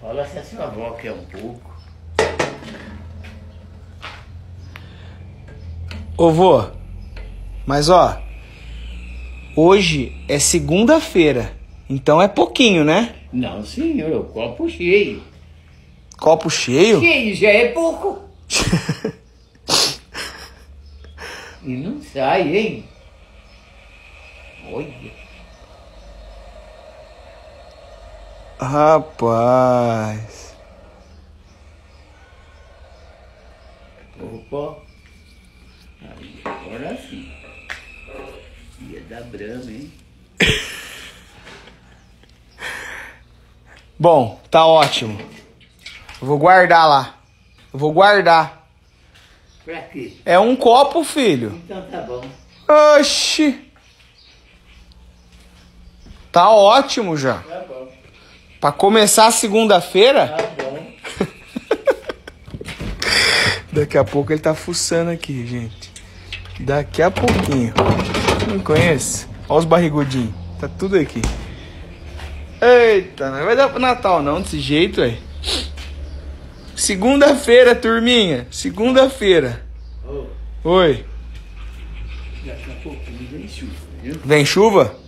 Fala se a sua avó quer um pouco. Ô vô, mas ó, hoje é segunda-feira, então é pouquinho, né? Não, senhor, o copo cheio. Copo cheio? Cheio já é pouco. e não sai, hein? Olha. Rapaz. Opa. Aí, agora sim. Ia dar brama, hein? Bom, tá ótimo. Eu vou guardar lá. Eu vou guardar. Pra quê? É um copo, filho. Então tá bom. Oxi. Tá ótimo já. Pra começar a segunda-feira? Tá bom. Daqui a pouco ele tá fuçando aqui, gente. Daqui a pouquinho. Não conhece? Olha os barrigudinhos. Tá tudo aqui. Eita, não vai dar pro Natal não, desse jeito, aí. Segunda-feira, turminha. Segunda-feira. Ô, Oi. daqui a pouquinho vem chuva, viu? Vem chuva?